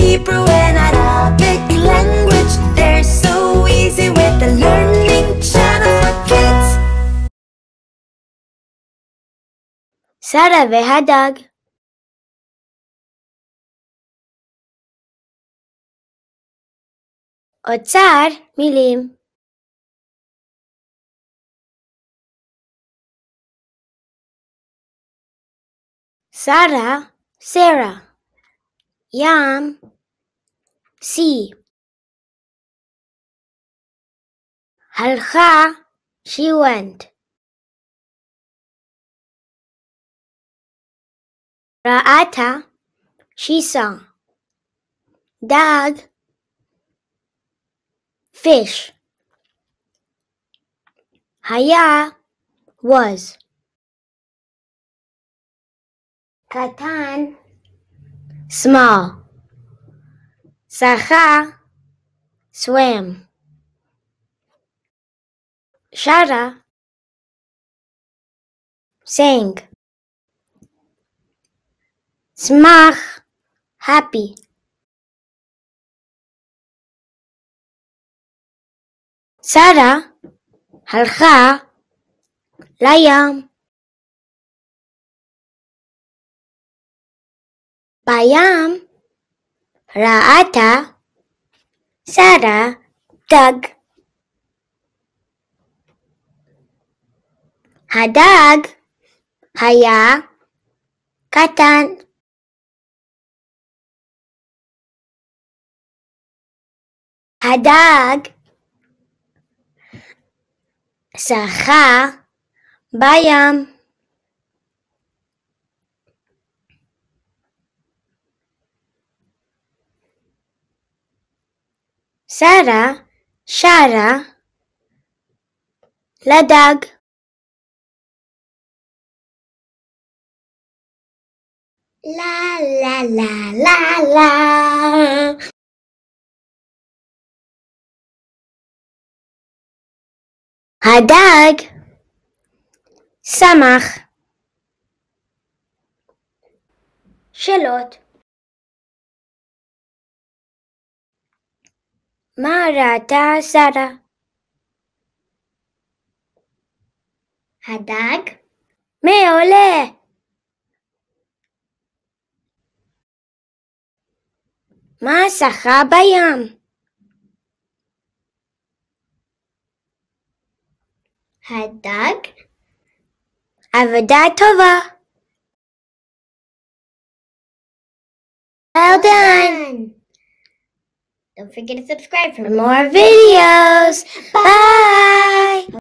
Hebrew and Arabic language. They're so easy with the learning channel for kids. שרה והדג אוצר מילים שרה, סרה Yum. sea. Halcha, she went. Ra'ata, she saw. Dag, fish. Haya, was. Katan, small שחה, swam שרה, sang שמח, happy שרה הלכה לים Bayam, Raata, Sara Dag Hadag haya katan. Hadag saha bayam. שרה שרה לדג לה לה לה לה לה הדג שמח שאלות Mārā sara هداك. مي أولي. ما سخاب يام هداك. عبدا توفا. Well done! Don't forget to subscribe for more videos. Bye.